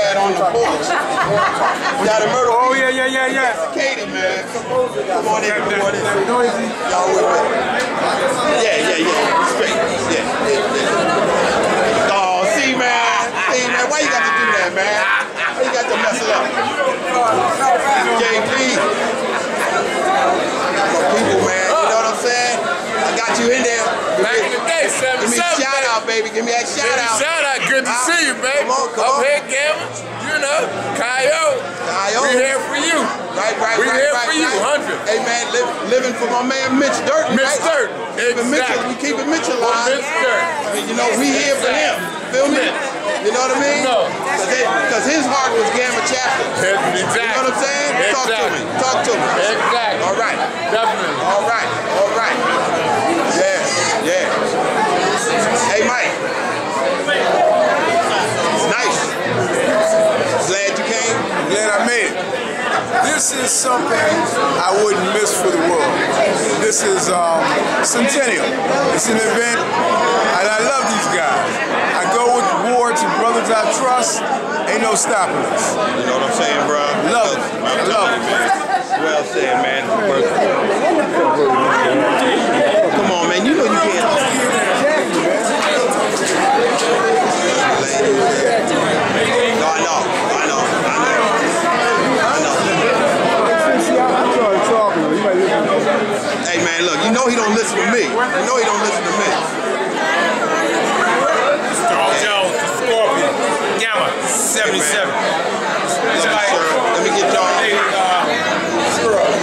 had on the porch. Got a murder. Oh, yeah, yeah, yeah, yeah. Katie, man. Come on in, come on in. Y'all with me? Yeah, yeah, yeah. Straight. Yeah, yeah, yeah. Oh, see, man. See, man. Why you got to do that, man? Why you got to mess it up? JP. People, man. You know what I'm saying? I got you in there. Back in the day, 77. Give me a shout out, baby. Give me that shout Give out. Shout out. Good to Ah, see you, baby. come on, come Up on. here, Gamma. You know, Coyote. Coyote. We here for you. Right, right, We right, here right, for you, right. 100. Hey man, live, living for my man Mitch Durkin. Mitch right? Mitch, exactly. we keeping Mitch For alive. Mitch Durkin. I mean, you know, we here for him. Feel me? You know what I mean? No. Because his heart was Gamma Chapter. Exactly. You know what I'm saying? Exactly. Talk to me. Talk to me. Exactly. All right. Definitely. All right. All right. Centennial. It's an event, and I love these guys. I go with war to brothers I trust. Ain't no stopping us. You know what I'm saying, bro? Love it. I'm love it. man. Well said, man. Come on, man. You know you can't. No, I know. I know. I know. I know. Hey, man, look. You know he don't listen to me. You know he don't listen to me. Charles Jones, the Scorpion, Gamma, 77. Yes, sir. Let me get y'all. Hey, uh,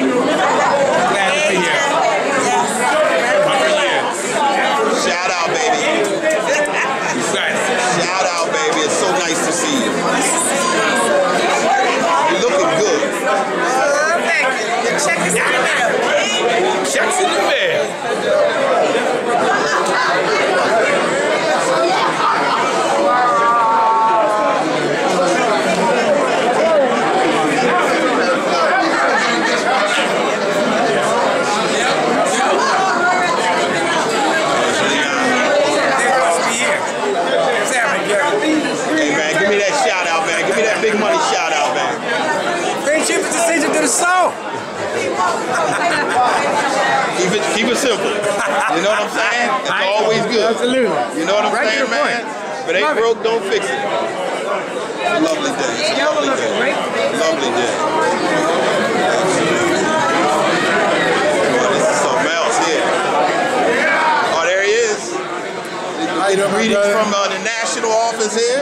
Glad to be here. 100 years. Shout out, baby. Excited. Shout out, baby. It's so nice to see you. You're looking good. Checks in the mail. Hey, man, give me that shout out, man. Give me that big money shout out, man. Friendship is essential to the soul. Keep it, keep it simple. You know what I'm saying? It's always good. Absolutely. You know what I'm Right saying, point. man? If it ain't broke, don't fix it. Lovely day. It's a Lovely day. Lovely day. Boy, this is something else here. Oh, there he is. You my Greetings from uh, the national office here.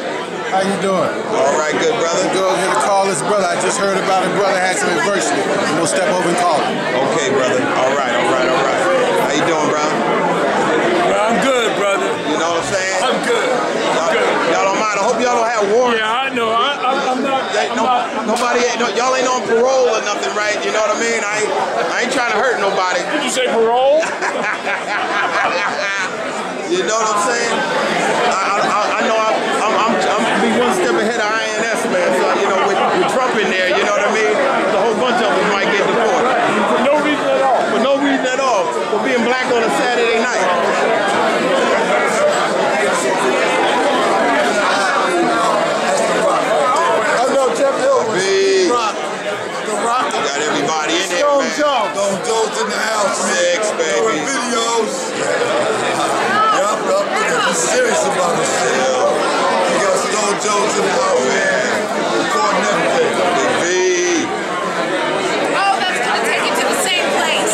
How you doing? All right, good brother. Go ahead and call this brother. I just heard about it. Brother had some adversity. I'm gonna step over and call him. Okay, brother. All right, all right, all right. How you doing, bro? I'm good, brother. You know what I'm saying? I'm good. Y'all, good. y'all don't mind. I hope y'all don't have warrants. Yeah, I know. I, I, I'm not. I'm no, not. nobody, ain't no, y'all ain't on parole or nothing, right? You know what I mean? I ain't, I ain't trying to hurt nobody. Did you say parole? You know what I'm saying? I, I, I- know I'm, I'm, I'm, I'm gonna be one step ahead of INS, man. So you know, with, with Trump in there, you know what I mean? The whole bunch of us might get deported For no reason at all. for no reason at all for being black on a Saturday night. I know Jeff Hill was Big. rock. The rock. Got everybody in there, Stone man. Jones. Stone Jones in the house. Six, baby. Doing videos. Yup, yup. He's serious about this shit. You got Jones in the house, man. Recording everything. Big Oh, that's gonna take you to the same place.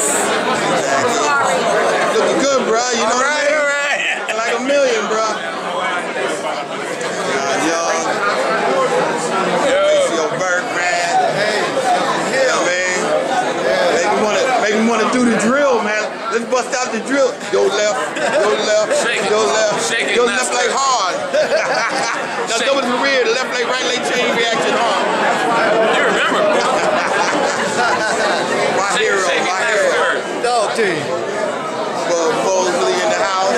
Sorry. Looking good, bro. You know what I mean? right. Like a million, bro. God, young. Maceo Burke, man. Yeah, man. Make me wanna, make me wanna do the drill, man. Let's bust out the drill. Go left, go left, go left, Shake it, go left left like leg. hard. now Shake double the rear, left leg, right leg, chain reaction hard. You remember? My hero, Shake it, my left hero. third. Dog team. Bud Mosley in the house.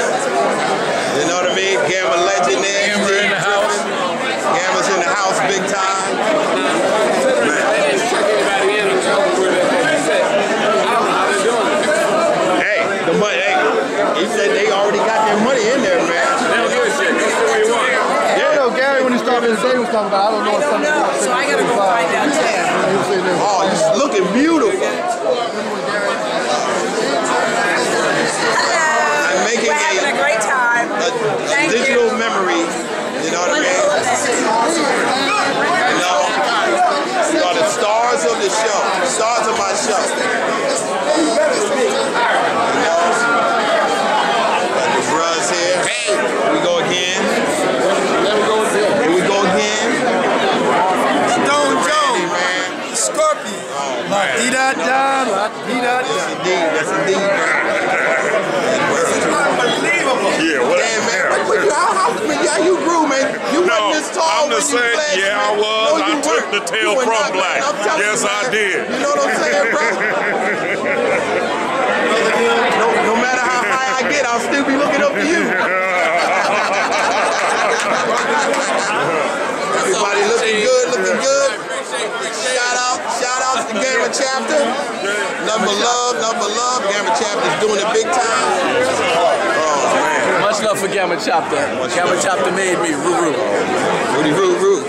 You know what I mean? Gamma legend there. Amber in the house. Gamma's in the house big time. Hey, the money, hey, he said they already got their money in was talking about. I don't know. I don't know, so I gotta go find out too. Oh, you're looking beautiful. I'm making We're having a a, great time. a, a Thank digital you. memory. You know what I mean? You know, you are the stars of the show, stars of my show. You know, got the bros here. Hey, here we go again. Here we go again. Stone Hey, Joe, man. Scorpion. Oh, man. Dee da da, la dee da Yes, da. indeed. Yes, indeed. Unbelievable. Yeah, what Damn, man. What, what you, how, how, man, yeah, you grew, man. You No, wasn't tall I'm the when you same. Yeah, man. I was. No, I took weren't. the tail from not, black. Yes, you, I did. You know what I'm saying, bro? no, no matter how high I get, I'll still be looking up to you. Everybody looking good, looking good. Shout out, shout out to the Gamma Chapter. Number love, number love. Gamma Chapter's doing it big time. Much love for Gamma Chapter. Gamma Chapter made me. Roo roo. Rudy Root Root.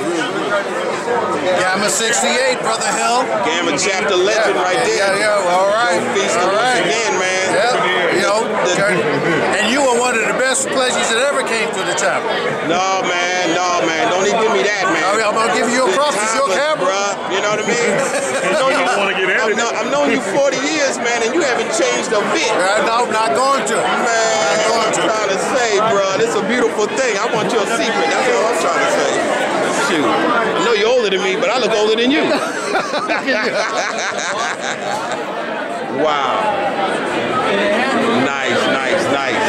Gamma 68, Brother Hill. Gamma Chapter legend right there. Yeah, yeah, all right. Feasting All right. Again, man. Yeah, you know, The- and you were one of the best pledges that ever came to the chapel. No, man, no, man. Don't even give me that, man. I mean, I'm gonna give you a props. It's your camera. bruh. You know what I mean? I know you don't wanna get I've, known, I've known you 40 years, man, and you haven't changed a bit. Uh, no, I'm not going to. Man, I'm trying to say, bro, this is a beautiful thing. I want your secret. That's all I'm trying to say. Shoot. I know you're older than me, but I look older than you. wow. Nice, nice, nice.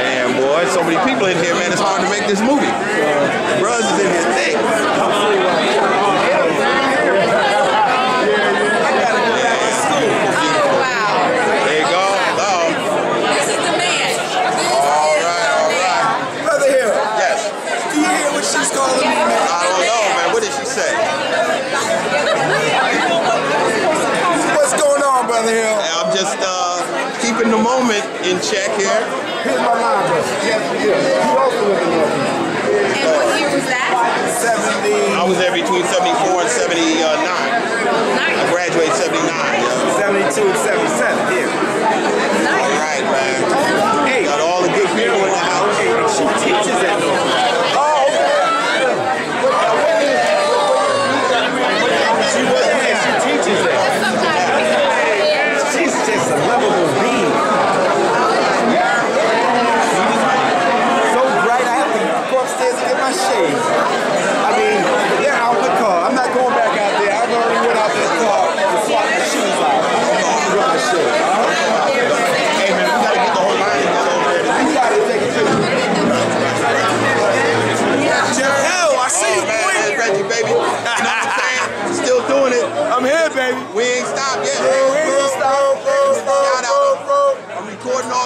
Damn, boy, so many people in here, man. It's hard to make this movie. Bruh's is in his thing. Oh, wow. There you go. Oh, This is the man. This all is right, the all man. right. Brother Hill, Yes. do you hear what she's calling me, man? I don't know, man. What did she say? What's going on, Brother Hill? I'm just uh, keeping the moment in check here. Here's my line, brother. Yes, yes. You also live in Northeast. And what year was that? 70, I was there between 74 and 79. I graduated 79. Yeah. 72 and 77, here. All right, man.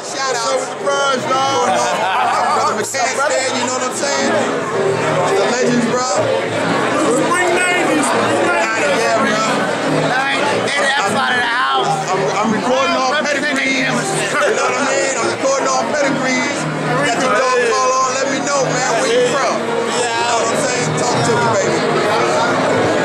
Shout outs. Surprise, dog. Brother McCann's there, you know what I'm saying? The legends, bro. Spring 90s. Yeah, bro. Get the F out of the house. I'm, I'm recording all pedigrees. You know what I mean? I'm recording all pedigrees. Got your dog call on. Let me know, man. Where you from? You know what I'm saying? Talk to me, baby.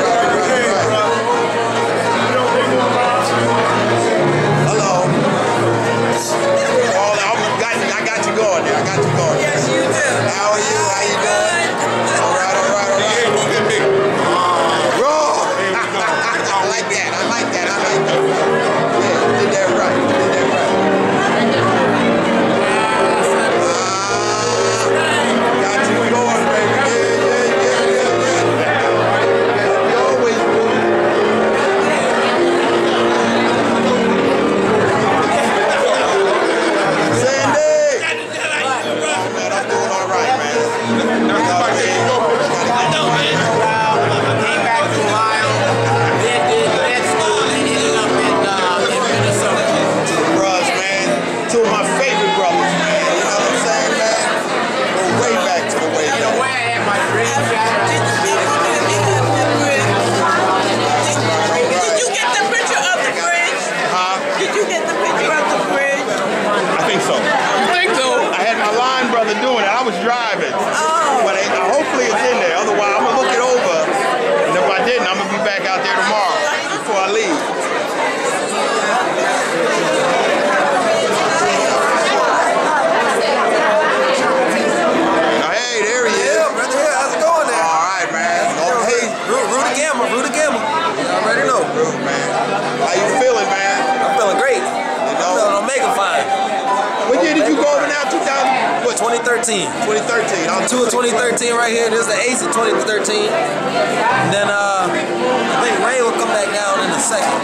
2013. 2013. I'm two 2013 right here. There's the ace of 2013. And then uh, I think Ray will come back down in a second.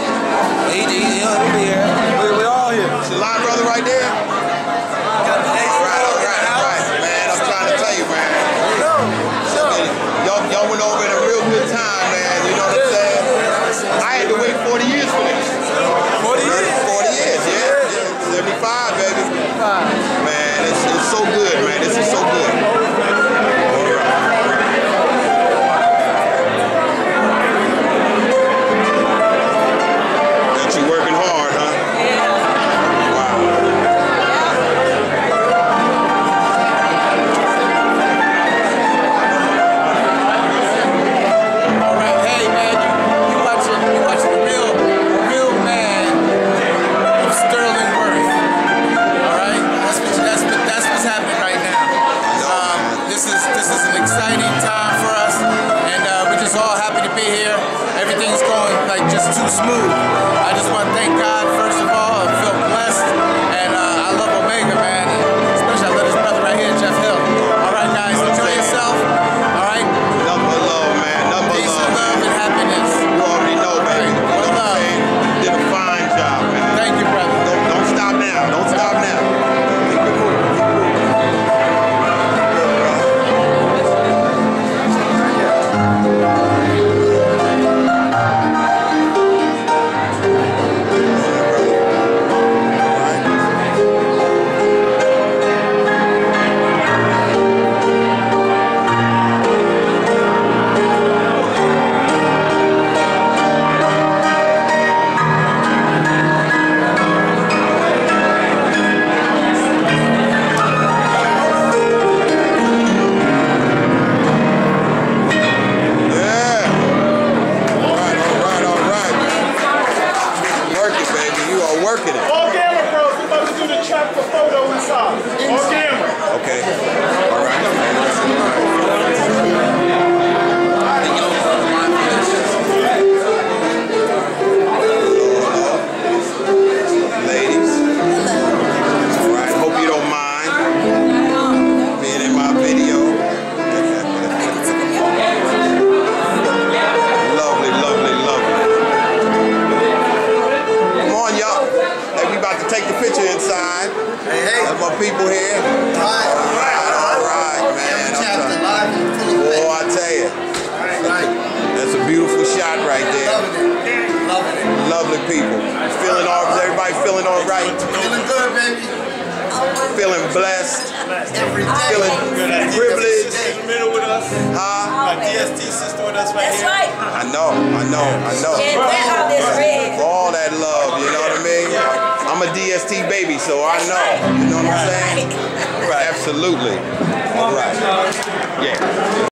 AD he'll be here. It's too smooth. public people. Feeling all, everybody feeling all right? Feeling good, baby. Feeling blessed. Every day. Feeling privileged. In the middle with us. Huh? My DST sister with us right That's here. Right. I know, I know, I know. For all that love, you know what I mean? I'm a DST baby, so I know. You know what I'm saying? Right. Absolutely. All right. Yeah.